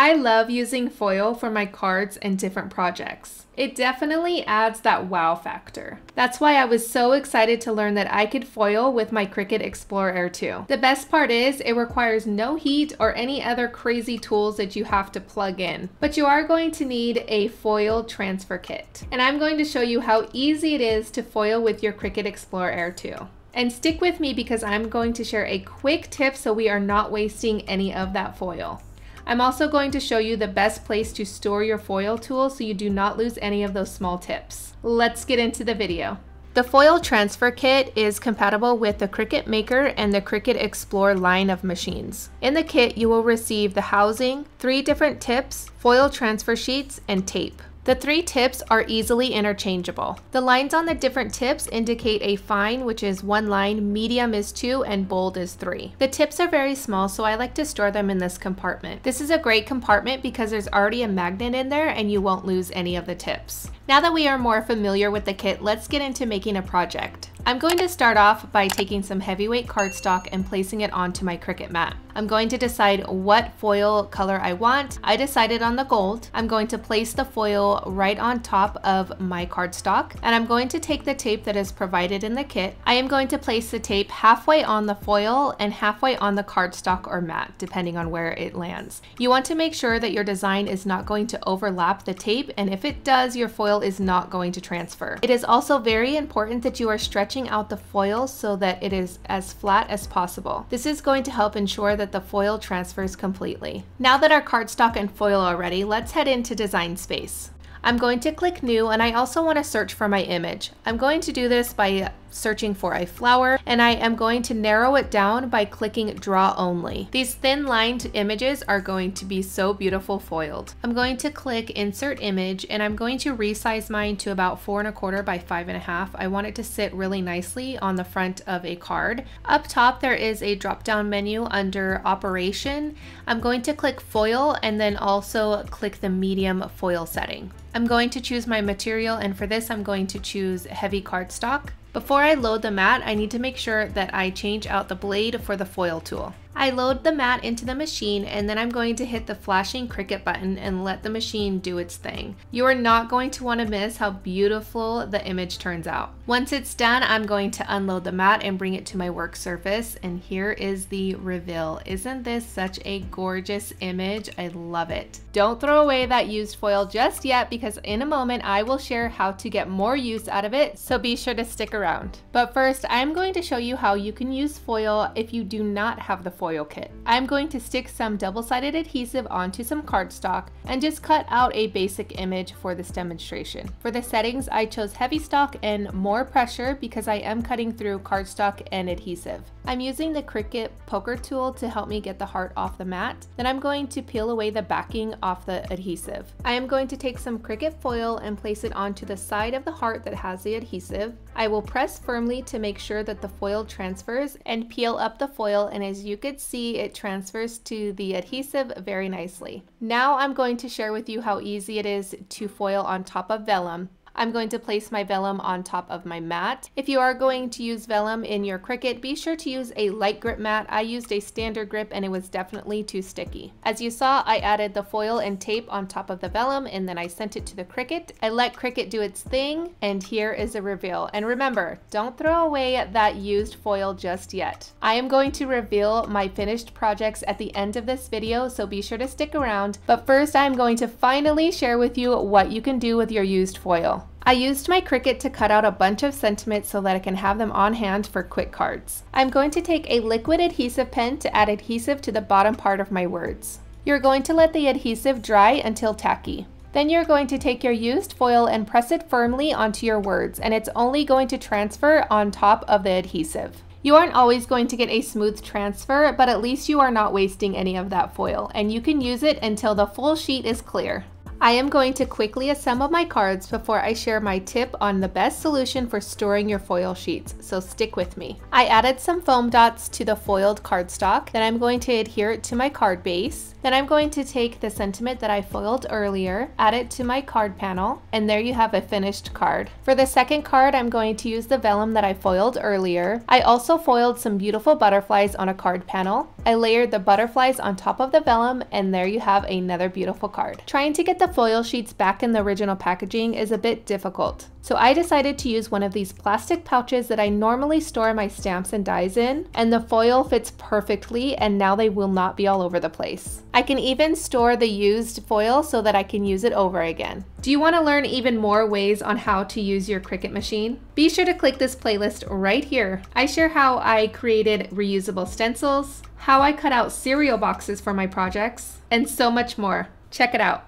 I love using foil for my cards and different projects. It definitely adds that wow factor. That's why I was so excited to learn that I could foil with my Cricut Explorer Air 2. The best part is it requires no heat or any other crazy tools that you have to plug in, but you are going to need a foil transfer kit. And I'm going to show you how easy it is to foil with your Cricut Explorer Air 2. And stick with me because I'm going to share a quick tip so we are not wasting any of that foil. I'm also going to show you the best place to store your foil tool so you do not lose any of those small tips. Let's get into the video. The foil transfer kit is compatible with the Cricut Maker and the Cricut Explore line of machines. In the kit, you will receive the housing, three different tips, foil transfer sheets, and tape. The three tips are easily interchangeable. The lines on the different tips indicate a fine, which is one line, medium is two, and bold is three. The tips are very small, so I like to store them in this compartment. This is a great compartment because there's already a magnet in there and you won't lose any of the tips. Now that we are more familiar with the kit, let's get into making a project. I'm going to start off by taking some heavyweight cardstock and placing it onto my Cricut mat. I'm going to decide what foil color I want. I decided on the gold. I'm going to place the foil right on top of my cardstock and I'm going to take the tape that is provided in the kit. I am going to place the tape halfway on the foil and halfway on the cardstock or mat, depending on where it lands. You want to make sure that your design is not going to overlap the tape and if it does, your foil is not going to transfer. It is also very important that you are stretching stretching out the foil so that it is as flat as possible. This is going to help ensure that the foil transfers completely. Now that our cardstock and foil are ready, let's head into Design Space. I'm going to click New and I also want to search for my image. I'm going to do this by searching for a flower and I am going to narrow it down by clicking draw only. These thin lined images are going to be so beautiful foiled. I'm going to click insert image and I'm going to resize mine to about four and a quarter by five and a half. I want it to sit really nicely on the front of a card. Up top there is a drop down menu under operation. I'm going to click foil and then also click the medium foil setting. I'm going to choose my material and for this I'm going to choose heavy cardstock. Before I load the mat, I need to make sure that I change out the blade for the foil tool. I load the mat into the machine and then I'm going to hit the flashing Cricut button and let the machine do its thing. You are not going to want to miss how beautiful the image turns out. Once it's done, I'm going to unload the mat and bring it to my work surface and here is the reveal. Isn't this such a gorgeous image? I love it. Don't throw away that used foil just yet because in a moment I will share how to get more use out of it, so be sure to stick around. But first, I'm going to show you how you can use foil if you do not have the foil kit. I'm going to stick some double-sided adhesive onto some cardstock and just cut out a basic image for this demonstration. For the settings, I chose heavy stock and more pressure because I am cutting through cardstock and adhesive. I'm using the Cricut poker tool to help me get the heart off the mat. Then I'm going to peel away the backing off the adhesive. I am going to take some Cricut foil and place it onto the side of the heart that has the adhesive. I will press firmly to make sure that the foil transfers and peel up the foil and as you could see it transfers to the adhesive very nicely. Now I'm going to share with you how easy it is to foil on top of vellum. I'm going to place my vellum on top of my mat. If you are going to use vellum in your Cricut, be sure to use a light grip mat. I used a standard grip and it was definitely too sticky. As you saw, I added the foil and tape on top of the vellum and then I sent it to the Cricut. I let Cricut do its thing and here is a reveal. And remember, don't throw away that used foil just yet. I am going to reveal my finished projects at the end of this video, so be sure to stick around. But first, I'm going to finally share with you what you can do with your used foil. I used my Cricut to cut out a bunch of sentiments so that I can have them on hand for quick cards. I'm going to take a liquid adhesive pen to add adhesive to the bottom part of my words. You're going to let the adhesive dry until tacky. Then you're going to take your used foil and press it firmly onto your words and it's only going to transfer on top of the adhesive. You aren't always going to get a smooth transfer, but at least you are not wasting any of that foil and you can use it until the full sheet is clear. I am going to quickly assemble my cards before I share my tip on the best solution for storing your foil sheets, so stick with me. I added some foam dots to the foiled cardstock, then I'm going to adhere it to my card base. Then I'm going to take the sentiment that I foiled earlier, add it to my card panel, and there you have a finished card. For the second card, I'm going to use the vellum that I foiled earlier. I also foiled some beautiful butterflies on a card panel. I layered the butterflies on top of the vellum and there you have another beautiful card. Trying to get the foil sheets back in the original packaging is a bit difficult. So I decided to use one of these plastic pouches that I normally store my stamps and dies in, and the foil fits perfectly and now they will not be all over the place. I can even store the used foil so that I can use it over again. Do you want to learn even more ways on how to use your Cricut machine? Be sure to click this playlist right here. I share how I created reusable stencils, how I cut out cereal boxes for my projects, and so much more. Check it out.